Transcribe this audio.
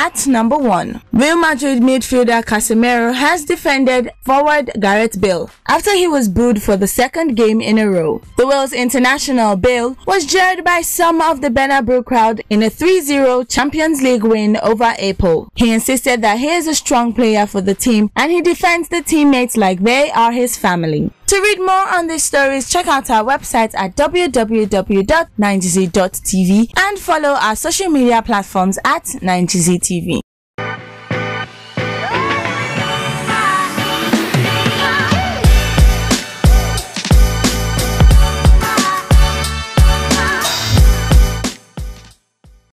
at number 1. Real Madrid midfielder Casemiro has defended forward Gareth Bale after he was booed for the second game in a row. The Wales international Bale was jeered by some of the Bernabeu crowd in a 3-0 Champions League win over APOEL. He insisted that he is a strong player for the team and he defends the teammates like they are his family. To read more on these stories, check out our website at www.nigezie.tv and follow our social media platforms at Nigezie TV.